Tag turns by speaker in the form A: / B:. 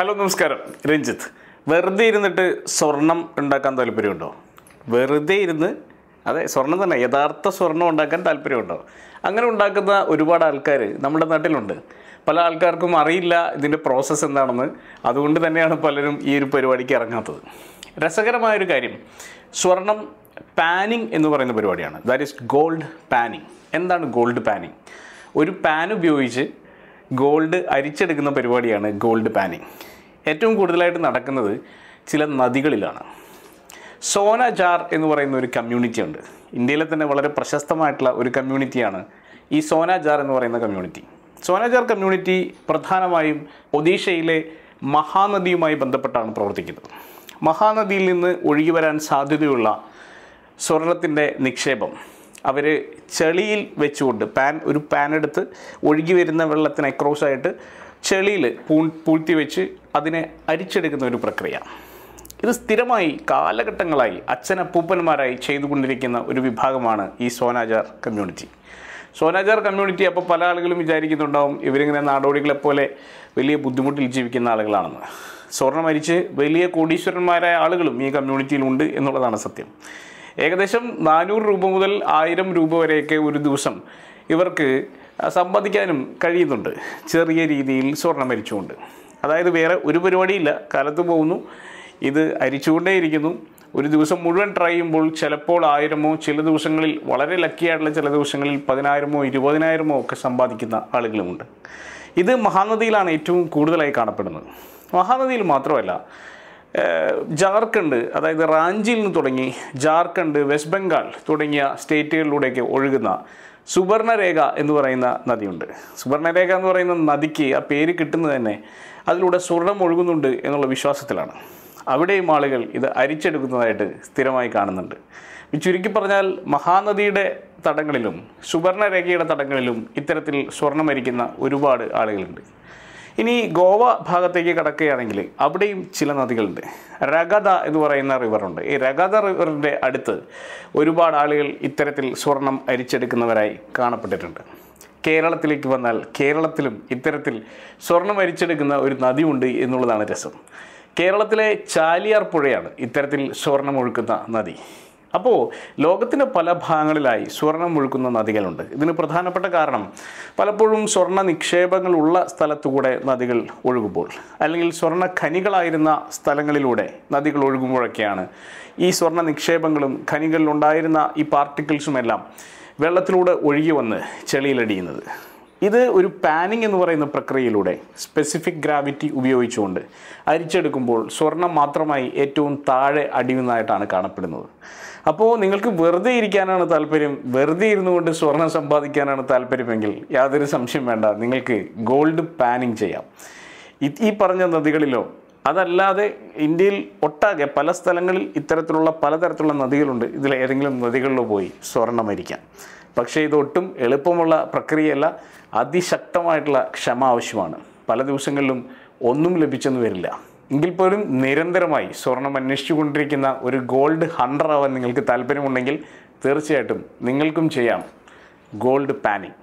A: Hello നമസ്കാരം. രഞ്ജിത്ത്. വെറുതെ ഇരുന്നിട്ട് സ്വർണം ഉണ്ടാക്കാൻ താല്പര്യമുണ്ടോ? വെറുതെ ഇരുന്ന് അതെ സ്വർണം തന്നെ യഥാർത്ഥ സ്വർണം ഉണ്ടാക്കാൻ താല്പര്യമുണ്ടോ? അങ്ങനെ ഉണ്ടാക്കുന്ന ഒരുപാട് ആൾക്കാർ നമ്മുടെ നാട്ടിലുണ്ട്. പല ആൾക്കാർക്കും അറിയില്ല ഇതിന്റെ പ്രോസസ്സ് എന്താണെന്ന്. അതുകൊണ്ട് തന്നെയാണ് പലരും ഈ ഒരു പരിപാടിക്ക് ഇറങ്ങാത്തത്. രസകരമായൊരു കാര്യം. സ്വർണം പാനിങ് എന്ന് പറയുന്ന പരിപാടിയാണ്. ദാറ്റ് ഈസ് ഗോൾഡ് പാനിങ് എന്താണ് ഗോൾഡ് പാനിങ് ഒരു പാൻ ഉപയോഗിച്ച് ഗോൾഡ് അരിച്ചെടുക്കുന്ന പരിപാടിയാണ് ഗോൾഡ് പാനിങ്. ഏറ്റവും കൂടുതലായിട്ട് നടക്കുന്നത് ചില നദികളിലാണ്. സോനാജാർ എന്ന് പറയുന്ന ഒരു കമ്മ്യൂണിറ്റി ഉണ്ട്. ഇന്ത്യയിലെ തന്നെ വളരെ പ്രശസ്തമായിട്ടുള്ള ഒരു കമ്മ്യൂണിറ്റിയാണ് ഈ സോനാജാർ എന്ന് പറയുന്ന കമ്മ്യൂണിറ്റി സോനാജാർ കമ്മ്യൂണിറ്റി പ്രധാനമായും ഒഡീഷയിലെ മഹാനദിയുമായി ബന്ധപ്പെട്ടാണ് പ്രവർത്തിക്കുന്നത്. മഹാനദിയിൽ നിന്ന് ഒഴുകി വരാൻ സാധ്യതയുള്ള സ്വർണത്തിന്റെ നിക്ഷേപം അവർ ചെളിയിൽ വെച്ചുകൊണ്ട് പാൻ ഒരു പാൻ എടുത്ത് ഒഴുകി വരുന്ന വെള്ളത്തിന് അക്രോസായിട്ട് ചെളിയിൽ പൂ പൂഴ്ത്തി വെച്ച് അതിനെ അരിച്ചെടുക്കുന്ന ഒരു പ്രക്രിയ. ഇത് സ്ഥിരമായി കാലഘട്ടങ്ങളായി അച്ഛനപ്പൂപ്പന്മാരായി ചെയ്തുകൊണ്ടിരിക്കുന്ന ഒരു വിഭാഗമാണ് ഈ സോനാജാർ കമ്മ്യൂണിറ്റി. സോനാജാർ കമ്മ്യൂണിറ്റി അപ്പോൾ പല ആളുകളും വിചാരിക്കുന്നുണ്ടാവും ഇവരിങ്ങനെ നാടോടികളെ പോലെ വലിയ ബുദ്ധിമുട്ടിൽ ജീവിക്കുന്ന ആളുകളാണെന്ന്. സ്വർണം വലിയ കോടീശ്വരന്മാരായ ആളുകളും ഈ കമ്മ്യൂണിറ്റിയിലുണ്ട് എന്നുള്ളതാണ് സത്യം. ഏകദേശം നാനൂറ് രൂപ മുതൽ ആയിരം രൂപ വരെയൊക്കെ ഒരു ദിവസം ഇവർക്ക് സമ്പാദിക്കാനും കഴിയുന്നുണ്ട്. ചെറിയ രീതിയിൽ സ്വർണം അരിച്ചുകൊണ്ട് അതായത് വേറെ ഒരു പരിപാടിയില്ല. കാലത്ത് പോകുന്നു. ഇത് അരിച്ചുകൊണ്ടേയിരിക്കുന്നു. ഒരു ദിവസം മുഴുവൻ ട്രൈ ചെയ്യുമ്പോൾ ചിലപ്പോൾ ആയിരമോ ചില ദിവസങ്ങളിൽ വളരെ ലക്കി ആയിട്ടുള്ള ചില ദിവസങ്ങളിൽ പതിനായിരമോ ഇരുപതിനായിരമോ ഒക്കെ സമ്പാദിക്കുന്ന ആളുകളുമുണ്ട്. ഇത് മഹാനദിയിലാണ് ഏറ്റവും കൂടുതലായി കാണപ്പെടുന്നത്. മഹാനദിയിൽ മാത്രമല്ല ജാർഖണ്ഡ് അതായത് റാഞ്ചിയിൽ നിന്ന് തുടങ്ങി ജാർഖണ്ഡ് വെസ്റ്റ് ബംഗാൾ തുടങ്ങിയ സ്റ്റേറ്റുകളിലൂടെയൊക്കെ ഒഴുകുന്ന സുവർണരേഖ എന്ന് പറയുന്ന നദിയുണ്ട്. സുവർണരേഖ എന്ന് പറയുന്ന നദിക്ക് ആ പേര് കിട്ടുന്നത് തന്നെ അതിലൂടെ സ്വർണം ഒഴുകുന്നുണ്ട് എന്നുള്ള വിശ്വാസത്തിലാണ്. അവിടെയും ആളുകൾ ഇത് അരിച്ചെടുക്കുന്നതായിട്ട് സ്ഥിരമായി കാണുന്നുണ്ട്. ചുരുക്കി പറഞ്ഞാൽ മഹാനദിയുടെ തടങ്ങളിലും സുവർണരേഖയുടെ തടങ്ങളിലും ഇത്തരത്തിൽ സ്വർണം അരിക്കുന്ന ഒരുപാട് ആളുകളുണ്ട്. ഇനി ഗോവ ഭാഗത്തേക്ക് കടക്കുകയാണെങ്കിൽ അവിടെയും ചില നദികളുണ്ട്. രഗത എന്ന് പറയുന്ന റിവറുണ്ട് ഈ രഗത റിവറിന്റെ അടുത്ത് ഒരുപാട് ആളുകൾ ഇത്തരത്തിൽ സ്വർണം അരിച്ചെടുക്കുന്നവരായി കാണപ്പെട്ടിട്ടുണ്ട്. കേരളത്തിലേക്ക് വന്നാൽ കേരളത്തിലും ഇത്തരത്തിൽ സ്വർണം അരിച്ചെടുക്കുന്ന ഒരു നദിയുണ്ട് എന്നുള്ളതാണ് രസം. കേരളത്തിലെ ചാലിയാർ പുഴയാണ് ഇത്തരത്തിൽ സ്വർണം ഒഴുക്കുന്ന നദി. അപ്പോൾ ലോകത്തിന്റെ പല ഭാഗങ്ങളിലായി സ്വർണം ഒഴുക്കുന്ന നദികളുണ്ട്. ഇതിന് പ്രധാനപ്പെട്ട കാരണം പലപ്പോഴും സ്വർണ നിക്ഷേപങ്ങളുള്ള സ്ഥലത്തുകൂടെ നദികൾ ഒഴുകുമ്പോൾ അല്ലെങ്കിൽ സ്വർണ ഖനികളായിരുന്ന സ്ഥലങ്ങളിലൂടെ നദികൾ ഒഴുകുമ്പോഴൊക്കെയാണ് ഈ സ്വർണ നിക്ഷേപങ്ങളും ഖനികളിലുണ്ടായിരുന്ന ഈ പാർട്ടിക്കിൾസുമെല്ലാം വെള്ളത്തിലൂടെ ഒഴുകി വന്ന് ചെളിയിലടിയുന്നത്. ഇത് ഒരു പാനിങ് എന്ന് പറയുന്ന പ്രക്രിയയിലൂടെ സ്പെസിഫിക് ഗ്രാവിറ്റി ഉപയോഗിച്ചുകൊണ്ട് അരിച്ചെടുക്കുമ്പോൾ സ്വർണം മാത്രമായി ഏറ്റവും താഴെ അടിയുന്നതായിട്ടാണ് കാണപ്പെടുന്നത്. അപ്പോൾ നിങ്ങൾക്ക് വെറുതെ ഇരിക്കാനാണ് താല്പര്യം വെറുതെ ഇരുന്നു കൊണ്ട് സ്വർണം സമ്പാദിക്കാനാണ് താല്പര്യമെങ്കിൽ യാതൊരു സംശയം വേണ്ട നിങ്ങൾക്ക് ഗോൾഡ് പാനിങ് ചെയ്യാം. ഈ- പറഞ്ഞ നദികളിലോ അതല്ലാതെ ഇന്ത്യയിൽ ഒട്ടാകെ പല സ്ഥലങ്ങളിൽ ഇത്തരത്തിലുള്ള പലതരത്തിലുള്ള നദികളുണ്ട്. ഇതിൽ ഏതെങ്കിലും നദികളിലോ പോയി സ്വർണം മരിക്കാം പക്ഷേ ഇതൊട്ടും എളുപ്പമുള്ള പ്രക്രിയയല്ല അതിശക്തമായിട്ടുള്ള ക്ഷമ ആവശ്യമാണ്. പല ദിവസങ്ങളിലും ഒന്നും ലഭിച്ചെന്ന് വരില്ല. എങ്കിൽ പോലും നിരന്തരമായി സ്വർണം അന്വേഷിച്ചുകൊണ്ടിരിക്കുന്ന ഒരു ഗോൾഡ് ഹണ്ടർ ആവാൻ നിങ്ങൾക്ക് താല്പര്യമുണ്ടെങ്കിൽ തീർച്ചയായിട്ടും നിങ്ങൾക്കും ചെയ്യാം ഗോൾഡ് പാനിങ്